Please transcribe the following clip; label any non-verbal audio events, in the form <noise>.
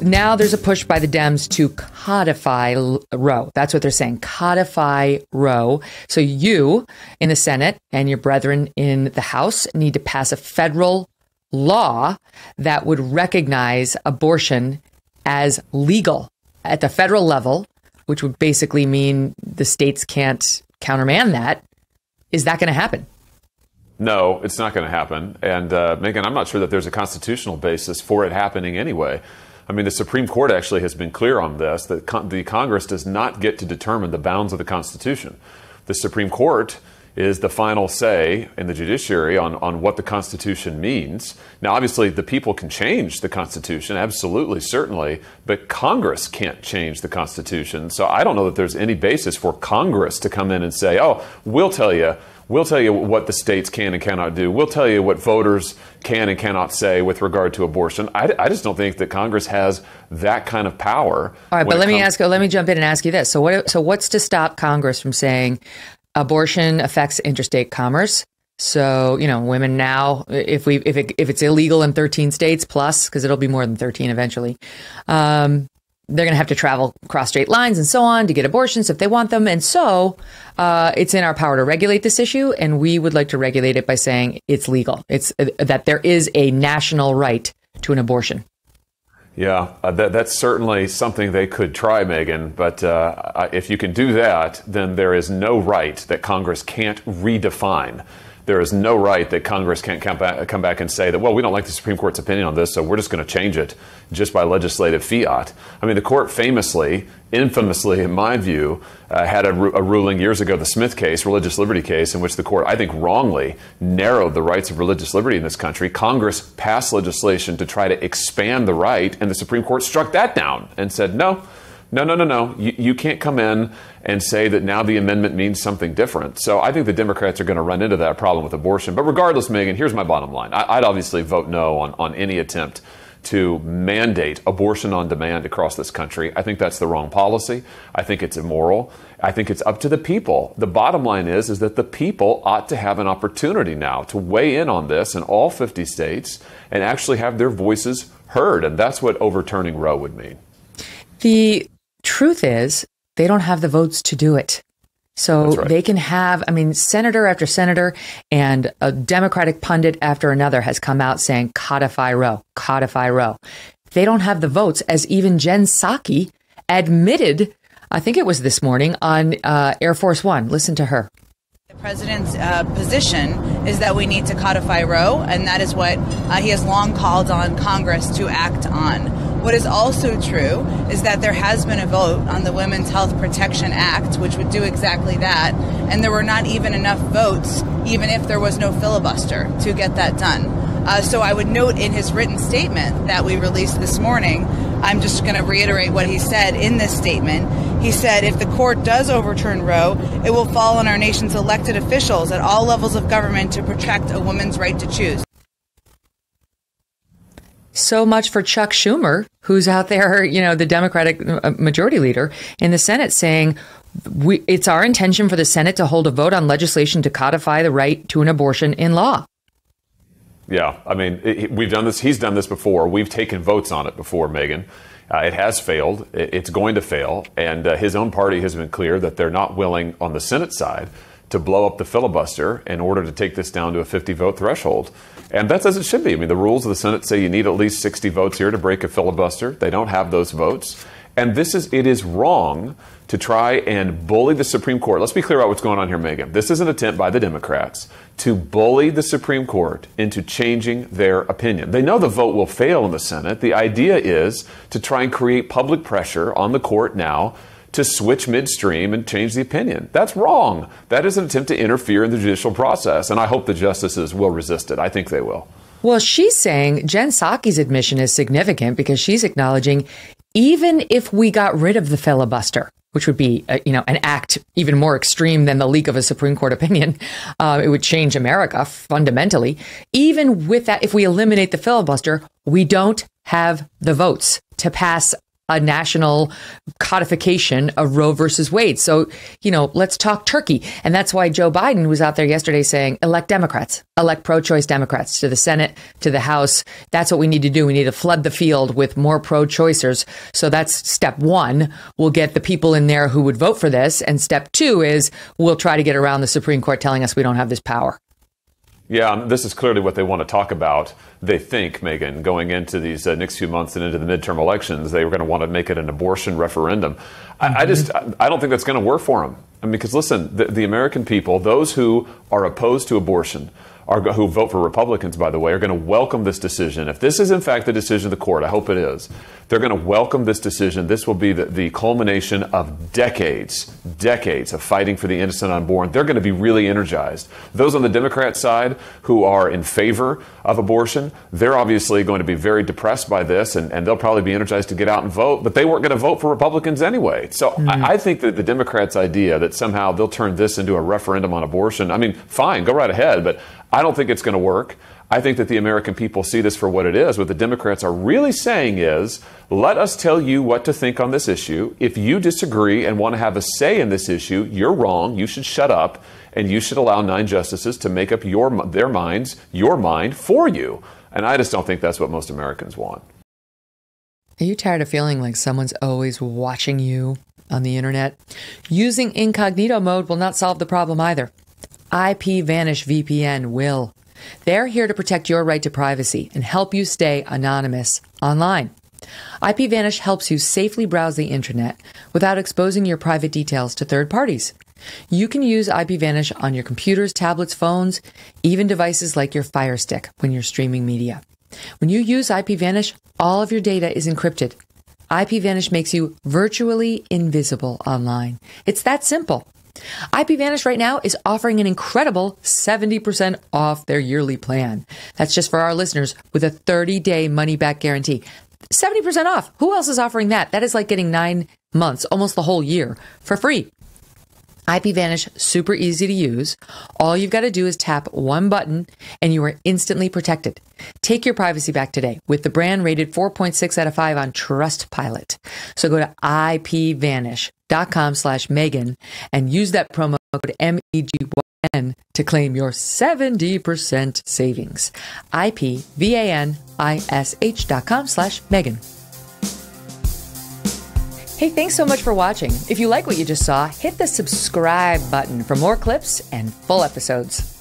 now there's a push by the Dems to codify Roe. That's what they're saying. Codify Roe. So you in the Senate and your brethren in the House need to pass a federal law that would recognize abortion as legal at the federal level, which would basically mean the states can't countermand that. Is that going to happen? No, it's not going to happen. And uh, Megyn, I'm not sure that there's a constitutional basis for it happening anyway. I mean, the Supreme Court actually has been clear on this that con- the Congress does not get to determine the bounds of the Constitution. The Supreme Court is the final say in the judiciary on, on what the Constitution means. Now, obviously, the people can change the Constitution, absolutely, certainly, but Congress can't change the Constitution. So I don't know that there's any basis for Congress to come in and say, oh, we'll tell you We'll tell you what the states can and cannot do. We'll tell you what voters can and cannot say with regard to abortion. I, I just don't think that Congress has that kind of power. All right, but let me ask. Let me jump in and ask you this. So what? So what's to stop Congress from saying abortion affects interstate commerce? So you know, women now, if we if it, if it's illegal in 13 states plus, because it'll be more than 13 eventually, um, they're going to have to travel across state lines and so on to get abortions if they want them. And so uh, it's in our power to regulate this issue. And we would like to regulate it by saying it's legal. It's uh, that there is a national right to an abortion. Yeah, uh, that, that's certainly something they could try, Megyn. But uh, if you can do that, then there is no right that Congress can't redefine there is no right that Congress can't come back, come back and say that, well, we don't like the Supreme Court's opinion on this, so we're just going to change it just by legislative fiat. I mean, the court famously, infamously, in my view, uh, had a, a, ruling years ago, the Smith case, religious liberty case, in which the court, I think wrongly, narrowed the rights of religious liberty in this country. Congress passed legislation to try to expand the right, and the Supreme Court struck that down and said, no, no, no, no, no. You, you, can't come in and say that now the amendment means something different. So I think the Democrats are going to run into that problem with abortion. But regardless, Megyn, here's my bottom line. I, would obviously vote no on, on any attempt to mandate abortion on demand across this country. I think that's the wrong policy. I think it's immoral. I think it's up to the people. The bottom line is, is that the people ought to have an opportunity now to weigh in on this in all 50 states and actually have their voices heard. And that's what overturning Roe would mean. The truth is, they don't have the votes to do it. So right. they can have, I mean, senator after senator and a Democratic pundit after another has come out saying codify Roe, codify Roe. They don't have the votes, as even Jen Psaki admitted, I think it was this morning on uh, Air Force One. Listen to her. The president's uh, position is that we need to codify Roe, and that is what uh, he has long called on Congress to act on. What is also true is that there has been a vote on the Women's Health Protection Act, which would do exactly that, and there were not even enough votes, even if there was no filibuster, to get that done. Uh, so I would note in his written statement that we released this morning, I'm just going to reiterate what he said in this statement. He said, if the court does overturn Roe, it will fall on our nation's elected officials at all levels of government to protect a woman's right to choose. So much for Chuck Schumer, who's out there, you know, the Democratic uh, majority leader in the Senate saying, we, it's our intention for the Senate to hold a vote on legislation to codify the right to an abortion in law. Yeah, I mean, we've done this. He's done this before. We've taken votes on it before, Megyn. Uh, it has failed. It, it's going to fail. And uh, his own party has been clear that they're not willing on the Senate side to blow up the filibuster in order to take this down to a 50 vote threshold. And that's as it should be. I mean, the rules of the Senate say you need at least 60 votes here to break a filibuster. They don't have those votes. And this is it is wrong to try and bully the Supreme Court. Let's be clear about what's going on here, Megyn. This is an attempt by the Democrats to bully the Supreme Court into changing their opinion. They know the vote will fail in the Senate. The idea is to try and create public pressure on the court now to switch midstream and change the opinion. That's wrong. That is an attempt to interfere in the judicial process, and I hope the justices will resist it. I think they will. Well, she's saying Jen Psaki's admission is significant because she's acknowledging even if we got rid of the filibuster, which would be, uh, you know, an act even more extreme than the leak of a Supreme Court opinion. <laughs> Uh, it would change America fundamentally. Even with that, if we eliminate the filibuster, we don't have the votes to pass a national codification of Roe versus Wade. So, you know, let's talk Turkey. And that's why Joe Biden was out there yesterday saying, elect Democrats, elect pro choice Democrats to the Senate, to the House. That's what we need to do. We need to flood the field with more pro choicers. So that's step one. We'll get the people in there who would vote for this. And step two is we'll try to get around the Supreme Court telling us we don't have this power. Yeah, um, this is clearly what they want to talk about. They think, Megyn, going into these uh, next few months and into the midterm elections, they were going to want to make it an abortion referendum. Mm-hmm. I, I, just, I don't think that's going to work for them. I mean, because listen, the, the American people, those who are opposed to abortion, are, who vote for Republicans, by the way, are going to welcome this decision. If this is in fact the decision of the court, I hope it is, they're going to welcome this decision. This will be the, the culmination of decades, decades of fighting for the innocent unborn. They're going to be really energized. Those on the Democrat side who are in favor of abortion, they're obviously going to be very depressed by this, and, and they'll probably be energized to get out and vote, but they weren't going to vote for Republicans anyway. So mm-hmm. I, I think that the Democrats' idea that somehow they'll turn this into a referendum on abortion, I mean, fine, go right ahead, but I don't think it's going to work. I think that the American people see this for what it is. What the Democrats are really saying is, let us tell you what to think on this issue. If you disagree and want to have a say in this issue, you're wrong. You should shut up and you should allow nine justices to make up your their minds, your mind for you. And I just don't think that's what most Americans want. Are you tired of feeling like someone's always watching you on the internet? Using incognito mode will not solve the problem either. IPVanish VPN will. They're here to protect your right to privacy and help you stay anonymous online. IPVanish helps you safely browse the internet without exposing your private details to third parties. You can use IPVanish on your computers, tablets, phones, even devices like your Fire Stick when you're streaming media. When you use IPVanish, all of your data is encrypted. IPVanish makes you virtually invisible online. It's that simple. IPVanish right now is offering an incredible 70% off their yearly plan. That's just for our listeners with a 30 day money back guarantee. 70% off. Who else is offering that? That is like getting nine months, almost the whole year for free. IPVanish, super easy to use. All you've got to do is tap one button and you are instantly protected. Take your privacy back today with the brand rated 4.6 out of 5 on Trustpilot. So go to ipvanish.com slash Megyn and use that promo code M-E-G-Y-N to claim your 70% savings. I-P-V-A-N-I-S-H dot com slash Megyn. Hey, thanks so much for watching. If you like what you just saw, hit the subscribe button for more clips and full episodes.